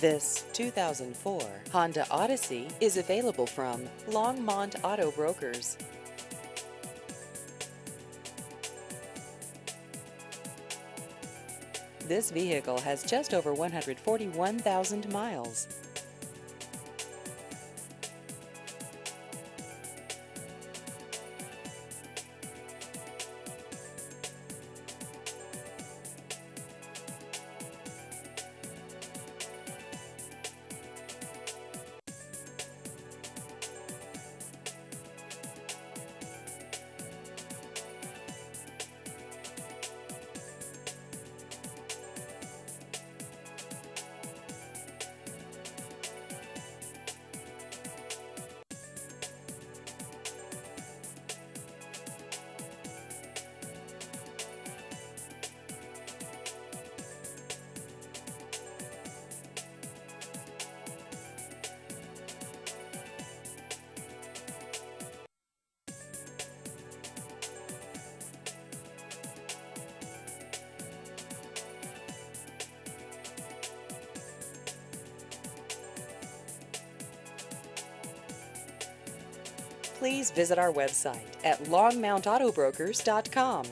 This 2004 Honda Odyssey is available from Longmont Auto Brokers. This vehicle has just over 141,000 miles. Please visit our website at longmontautobrokers.com.